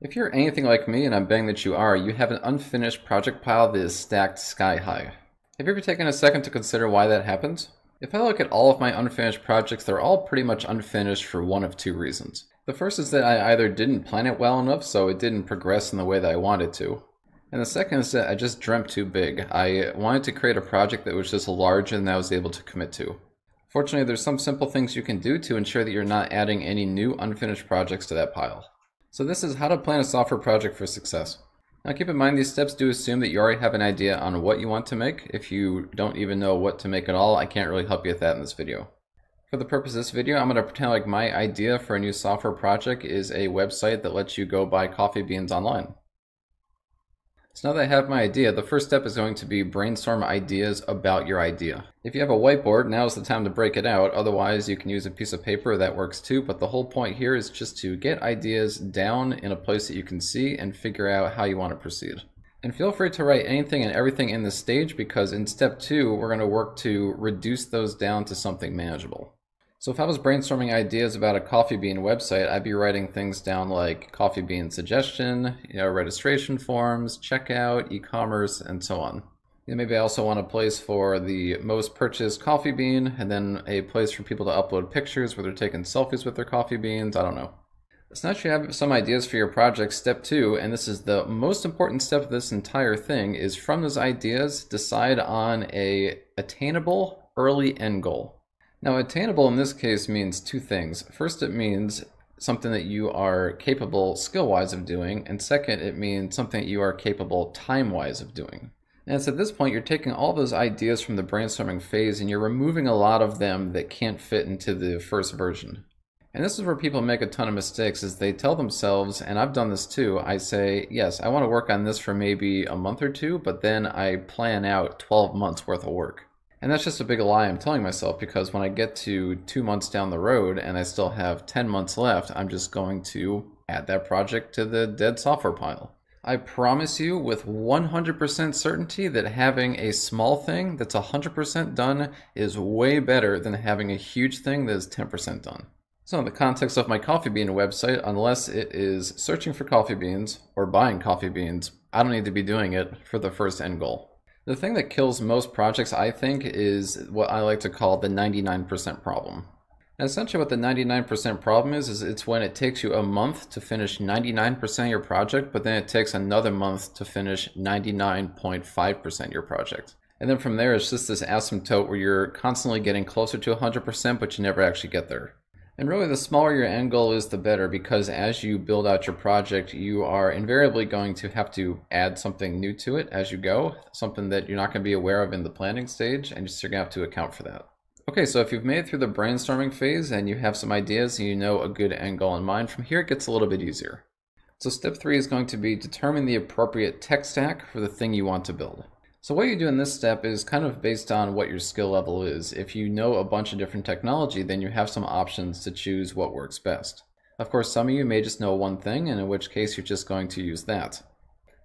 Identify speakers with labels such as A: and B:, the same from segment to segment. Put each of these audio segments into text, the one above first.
A: If you're anything like me, and I'm betting that you are, you have an unfinished project pile that is stacked sky high. Have you ever taken a second to consider why that happens? If I look at all of my unfinished projects, they're all pretty much unfinished for one of two reasons. The first is that I either didn't plan it well enough, so it didn't progress in the way that I wanted to. And the second is that I just dreamt too big. I wanted to create a project that was just larger than I was able to commit to. Fortunately, there's some simple things you can do to ensure that you're not adding any new unfinished projects to that pile. So this is how to plan a software project for success. Now keep in mind these steps do assume that you already have an idea on what you want to make. If you don't even know what to make at all, I can't really help you with that in this video. For the purpose of this video, I'm going to pretend like my idea for a new software project is a website that lets you go buy coffee beans online. So now that I have my idea, the first step is going to be brainstorm ideas about your idea. If you have a whiteboard, now is the time to break it out. Otherwise, you can use a piece of paper, that works too. But the whole point here is just to get ideas down in a place that you can see and figure out how you want to proceed. And feel free to write anything and everything in this stage because in step two, we're going to work to reduce those down to something manageable. So if I was brainstorming ideas about a coffee bean website, I'd be writing things down like coffee bean suggestion, you know, registration forms, checkout, e-commerce, and so on. And maybe I also want a place for the most purchased coffee bean, and then a place for people to upload pictures where they're taking selfies with their coffee beans. I don't know. So now that you have some ideas for your project, step two, and this is the most important step of this entire thing, is from those ideas, decide on a attainable early end goal. Now, attainable in this case means two things. First, it means something that you are capable skill-wise of doing, and second, it means something that you are capable time-wise of doing. And so at this point, you're taking all those ideas from the brainstorming phase and you're removing a lot of them that can't fit into the first version. And this is where people make a ton of mistakes is they tell themselves, and I've done this too, I say, yes, I want to work on this for maybe a month or two, but then I plan out 12 months worth of work. And that's just a big lie I'm telling myself because when I get to two months down the road and I still have 10 months left, I'm just going to add that project to the dead software pile. I promise you with 100% certainty that having a small thing that's 100% done is way better than having a huge thing that is 10% done. So in the context of my coffee bean website, unless it is searching for coffee beans or buying coffee beans, I don't need to be doing it for the first end goal. The thing that kills most projects, I think, is what I like to call the 99% problem. And essentially what the 99% problem is, is it's when it takes you a month to finish 99% of your project, but then it takes another month to finish 99.5% of your project. And then from there, it's just this asymptote where you're constantly getting closer to 100%, but you never actually get there. And really, the smaller your end goal is, the better, because as you build out your project, you are invariably going to have to add something new to it as you go, something that you're not going to be aware of in the planning stage, and you're going to have to account for that. Okay, so if you've made it through the brainstorming phase and you have some ideas and you know a good end goal in mind, from here it gets a little bit easier. So step three is going to be determine the appropriate tech stack for the thing you want to build. So what you do in this step is kind of based on what your skill level is. If you know a bunch of different technology, then you have some options to choose what works best. Of course, some of you may just know one thing, and in which case you're just going to use that.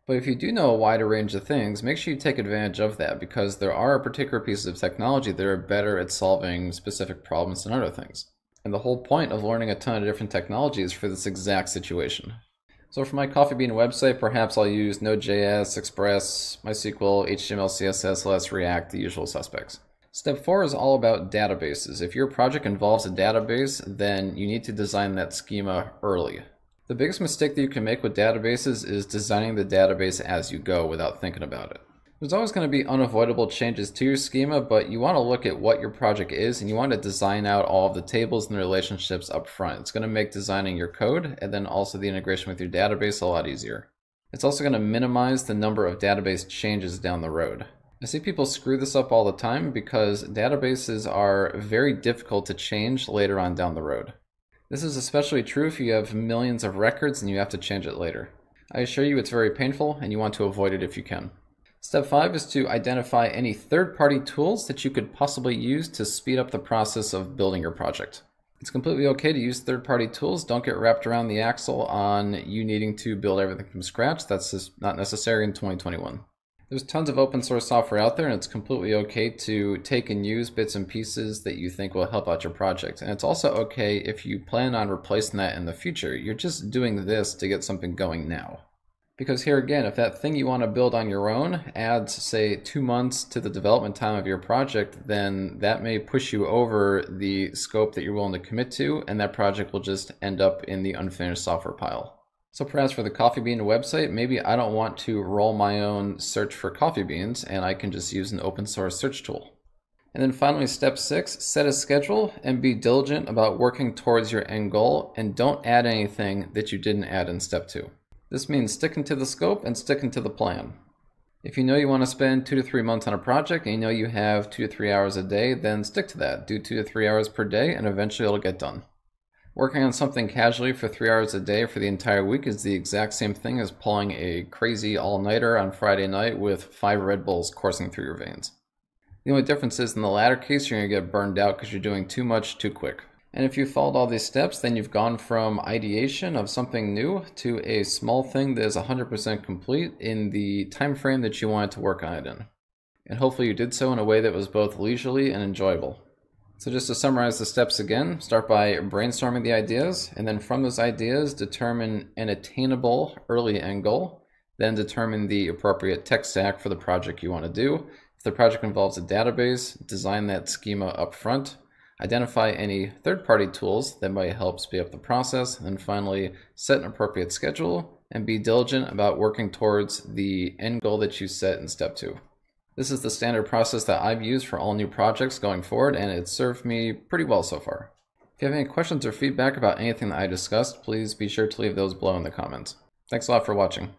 A: But if you do know a wider range of things, make sure you take advantage of that because there are particular pieces of technology that are better at solving specific problems than other things. And the whole point of learning a ton of different technologies for this exact situation. So for my Coffee Bean website, perhaps I'll use Node.js, Express, MySQL, HTML, CSS, LS, React, the usual suspects. Step four is all about databases. If your project involves a database, then you need to design that schema early. The biggest mistake that you can make with databases is designing the database as you go without thinking about it. There's always going to be unavoidable changes to your schema, but you want to look at what your project is and you want to design out all of the tables and the relationships up front. It's going to make designing your code and then also the integration with your database a lot easier. It's also going to minimize the number of database changes down the road. I see people screw this up all the time because databases are very difficult to change later on down the road. This is especially true if you have millions of records and you have to change it later. I assure you it's very painful and you want to avoid it if you can. Step five is to identify any third-party tools that you could possibly use to speed up the process of building your project. It's completely okay to use third-party tools. Don't get wrapped around the axle on you needing to build everything from scratch. That's just not necessary in 2021. There's tons of open source software out there and it's completely okay to take and use bits and pieces that you think will help out your project. And it's also okay if you plan on replacing that in the future. You're just doing this to get something going now. Because here again, if that thing you want to build on your own adds, say, two months to the development time of your project, then that may push you over the scope that you're willing to commit to, and that project will just end up in the unfinished software pile. So perhaps for the Coffee Bean website, maybe I don't want to roll my own search for coffee beans, and I can just use an open source search tool. And then finally, step six, set a schedule and be diligent about working towards your end goal, and don't add anything that you didn't add in step two. This means sticking to the scope and sticking to the plan. If you know you want to spend two to three months on a project and you know you have two to three hours a day, then stick to that. Do two to three hours per day and eventually it'll get done. Working on something casually for three hours a day for the entire week is the exact same thing as pulling a crazy all-nighter on Friday night with five Red Bulls coursing through your veins. The only difference is in the latter case, you're going to get burned out because you're doing too much too quick. And if you followed all these steps, then you've gone from ideation of something new to a small thing that is 100% complete in the time frame that you wanted to work on it in. And hopefully you did so in a way that was both leisurely and enjoyable. So just to summarize the steps again, start by brainstorming the ideas, and then from those ideas, determine an attainable early end goal, then determine the appropriate tech stack for the project you want to do. If the project involves a database, design that schema up front, identify any third-party tools that might help speed up the process, and finally set an appropriate schedule and be diligent about working towards the end goal that you set in step two. This is the standard process that I've used for all new projects going forward and it's served me pretty well so far. If you have any questions or feedback about anything that I discussed, please be sure to leave those below in the comments. Thanks a lot for watching.